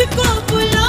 मुझको बुला